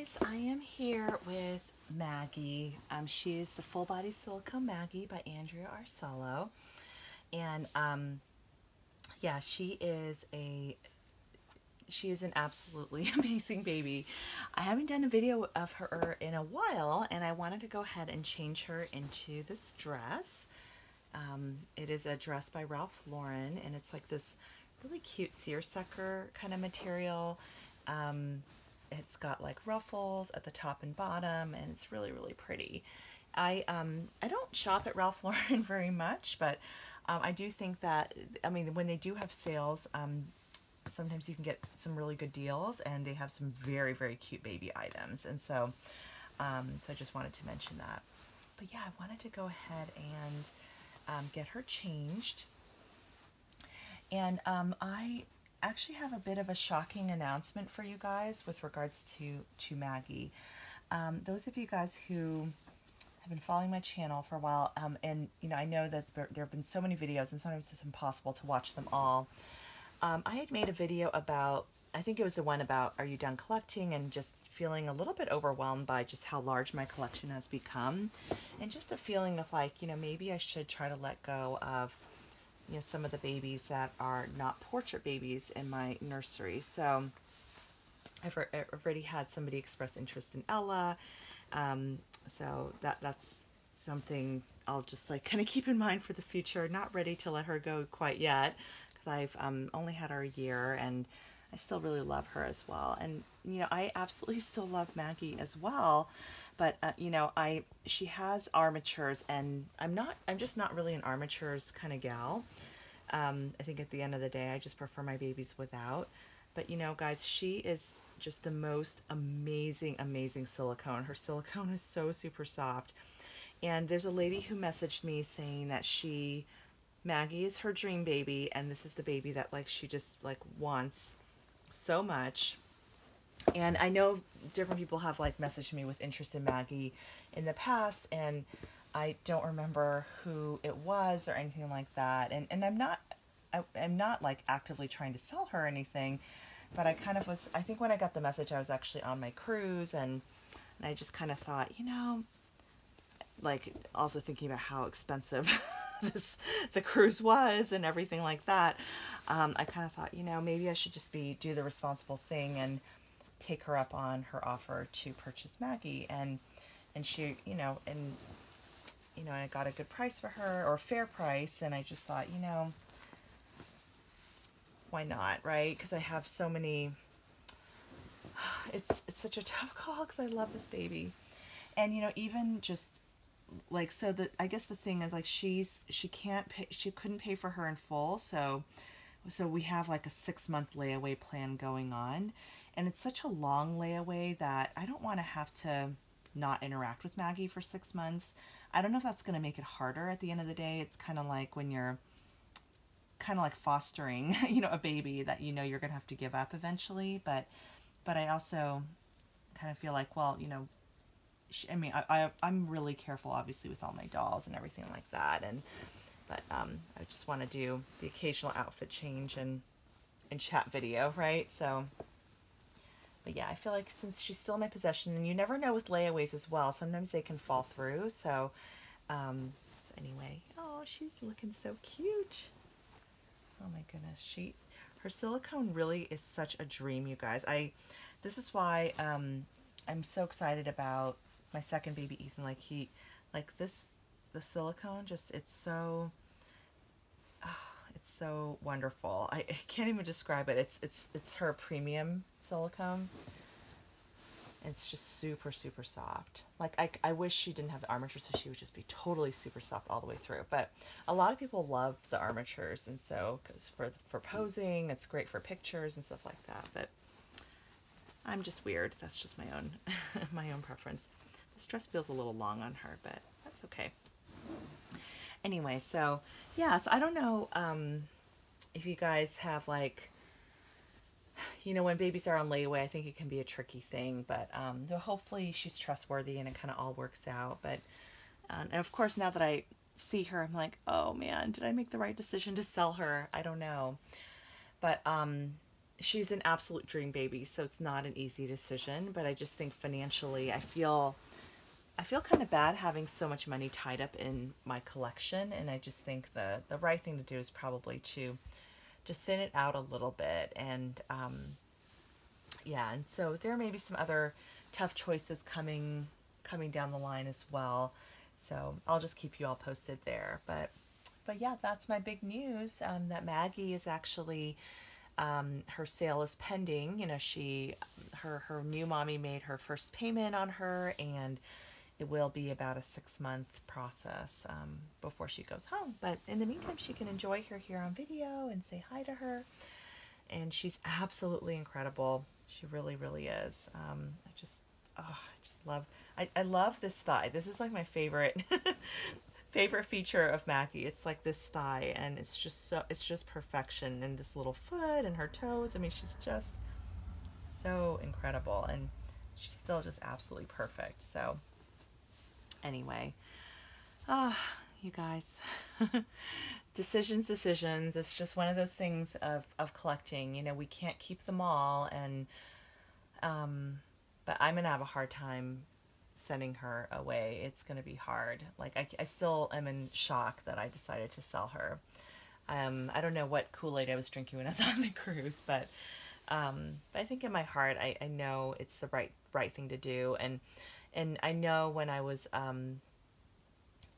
guys, I am here with Maggie. Um, she is the Full Body Silicone Maggie by Andrea Arcello. And um, yeah, she is a she is an absolutely amazing baby. I haven't done a video of her in a while and I wanted to go ahead and change her into this dress. Um, it is a dress by Ralph Lauren and it's like this really cute seersucker kind of material. Um, it's got like ruffles at the top and bottom and it's really really pretty. I um, I don't shop at Ralph Lauren very much but um, I do think that I mean when they do have sales um, sometimes you can get some really good deals and they have some very very cute baby items. And so um, so I just wanted to mention that. But yeah I wanted to go ahead and um, get her changed. And um, I actually have a bit of a shocking announcement for you guys with regards to, to Maggie. Um, those of you guys who have been following my channel for a while, um, and you know, I know that there, have been so many videos and sometimes it's impossible to watch them all. Um, I had made a video about, I think it was the one about are you done collecting and just feeling a little bit overwhelmed by just how large my collection has become and just the feeling of like, you know, maybe I should try to let go of you know, some of the babies that are not portrait babies in my nursery. So I've, already had somebody express interest in Ella. Um, so that that's something I'll just like kind of keep in mind for the future. Not ready to let her go quite yet because I've um, only had her a year and I still really love her as well. And, you know, I absolutely still love Maggie as well but uh, you know i she has armatures and i'm not i'm just not really an armatures kind of gal. Um, i think at the end of the day i just prefer my babies without. But you know guys she is just the most amazing amazing silicone. Her silicone is so super soft. And there's a lady who messaged me saying that she maggie is her dream baby and this is the baby that like she just like wants so much and I know different people have like messaged me with interest in Maggie in the past, and I don't remember who it was or anything like that. And and I'm not I, am not like actively trying to sell her anything, but I kind of was. I think when I got the message, I was actually on my cruise, and and I just kind of thought, you know, like also thinking about how expensive. this the cruise was and everything like that um, i kind of thought you know maybe i should just be do the responsible thing and take her up on her offer to purchase Maggie. And and she you know and you know I got a good price for her or a fair price. And I just thought you know why not right? Because I have so many it's it's such a tough call because I love this baby. And you know even just like so that I guess the thing is like she's she can't pay she couldn't pay for her in full. So so we have like a six month layaway plan going on and it's such a long layaway that I don't want to have to not interact with Maggie for six months. I don't know if that's going to make it harder at the end of the day. It's kind of like when you're kind of like fostering, you know, a baby that you know you're going to have to give up eventually. But, but I also kind of feel like, well, you know, she, I mean, I, I, I'm really careful, obviously, with all my dolls and everything like that. And, but um, I just want to do the occasional outfit change and, and chat video, right? So, but yeah, I feel like since she's still in my possession, and you never know with layaways as well, sometimes they can fall through. So, um, so anyway, oh, she's looking so cute. Oh my goodness, she, her silicone really is such a dream, you guys. I, this is why um, I'm so excited about my second baby, Ethan. Like he, like this, the silicone, just it's so. It's so wonderful. I, I can't even describe it. It's it's it's her premium silicone. It's just super, super soft. Like, I, I wish she didn't have the armature so she would just be totally super soft all the way through. But a lot of people love the armatures, and so, because for, for posing, it's great for pictures and stuff like that. But I'm just weird. That's just my own, my own preference. This dress feels a little long on her, but that's okay anyway, so yeah, so I don't know um, if you guys have like, you know, when babies are on layaway, I think it can be a tricky thing, but um, hopefully she's trustworthy and it kind of all works out. But, um, and of course, now that I see her, I'm like, oh man, did I make the right decision to sell her? I don't know. But um, she's an absolute dream baby, so it's not an easy decision. But I just think financially, I feel I feel kind of bad having so much money tied up in my collection, and I just think the the right thing to do is probably to to thin it out a little bit, and um, yeah, and so there may be some other tough choices coming coming down the line as well. So I'll just keep you all posted there, but but yeah, that's my big news. Um, that Maggie is actually um, her sale is pending. You know, she her her new mommy made her first payment on her and it will be about a six month process um, before she goes home. But in the meantime, she can enjoy her here on video and say hi to her. And she's absolutely incredible. She really, really is. Um, I just, oh, I just love, I, I love this thigh. This is like my favorite, favorite feature of Maggie. It's like this thigh and it's just so, it's just perfection. And this little foot and her toes. I mean, she's just so incredible. And she's still just absolutely perfect. So, anyway. Oh, you guys. decisions, decisions. It's just one of those things of, of collecting. You know, we can't keep them all and um but I'm gonna have a hard time sending her away. It's gonna be hard. Like I, I still am in shock that I decided to sell her. Um, I don't know what Kool-Aid I was drinking when I was on the cruise, but um, but I think in my heart I, I know it's the right right thing to do and and I know when I was, um,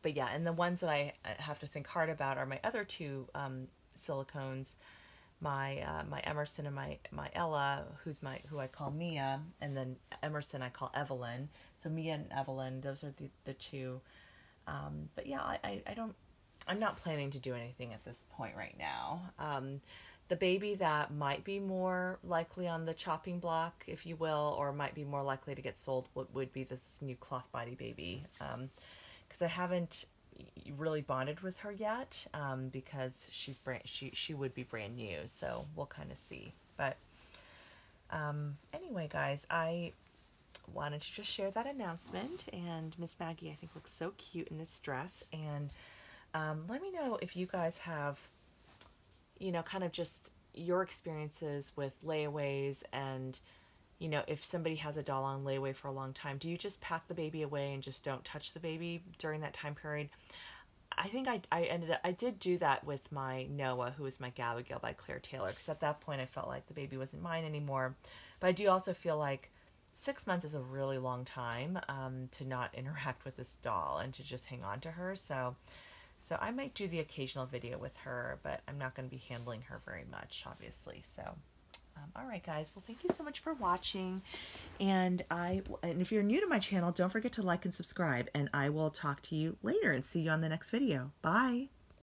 but yeah, and the ones that I have to think hard about are my other two um, silicones, my uh, my Emerson and my my Ella, who's my who I call Mia, and then Emerson I call Evelyn. So Mia and Evelyn, those are the the two. Um, but yeah, I, I, I don't I'm not planning to do anything at this point right now. Um, the baby that might be more likely on the chopping block, if you will, or might be more likely to get sold would, would be this new cloth body baby. Because um, I haven't really bonded with her yet um, because she's brand she she would be brand new so we'll kind of see but um, anyway guys I wanted to just share that announcement and Miss Maggie I think looks so cute in this dress and um, let me know if you guys have you know, kind of just your experiences with layaways and, you know, if somebody has a doll on layaway for a long time, do you just pack the baby away and just don't touch the baby during that time period? I think I, I ended up, I did do that with my Noah, who was my Gabigail by Claire Taylor, because at that point I felt like the baby wasn't mine anymore. But I do also feel like six months is a really long time um, to not interact with this doll and to just hang on to her. So, so I might do the occasional video with her, but I'm not going to be handling her very much, obviously. So, um, all right, guys. Well, thank you so much for watching. And I, and if you're new to my channel, don't forget to like and subscribe. And I will talk to you later and see you on the next video. Bye.